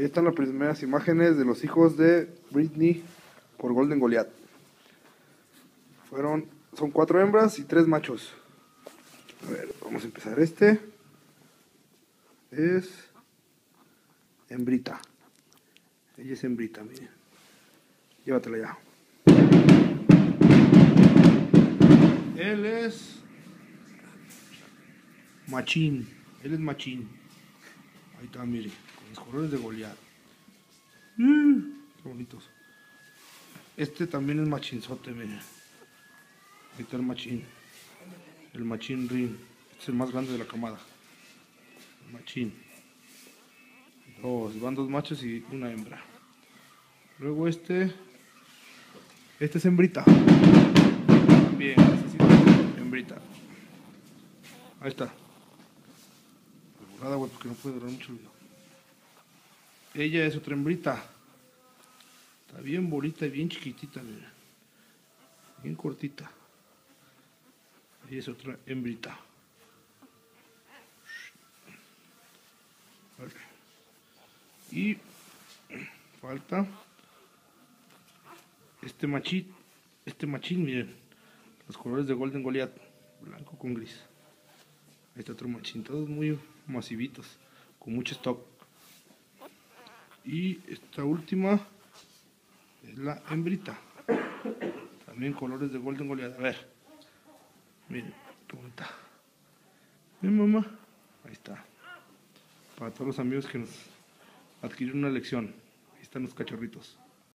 Ahí están las primeras imágenes de los hijos de Britney por Golden Goliath. Fueron, son cuatro hembras y tres machos. A ver, vamos a empezar este. Es hembrita. Ella es hembrita, miren. Llévatela ya. Él es machín. Él es machín. Ahí está, mire. Con los colores de Goliath. Mm, qué bonitos. Este también es machinzote, mire. Ahí está el machín. El machín ring. Este es el más grande de la camada. El machín. Dos, van dos machos y una hembra. Luego este. Este es hembrita. También, necesito hembrita. Ahí está. Porque no puede durar mucho el. Ella es otra hembrita. Está bien bonita y bien chiquitita, mira. Bien cortita. Ella es otra hembrita. Y falta este machín, este machín, miren, los colores de Golden Goliath, blanco con gris. Ahí está otro machín, todos muy masivitos, con mucho stock. Y esta última es la hembrita, también colores de Golden Goliath. A ver, miren, qué bonita. Mi mamá, ahí está. Para todos los amigos que nos adquirieron una lección, ahí están los cachorritos.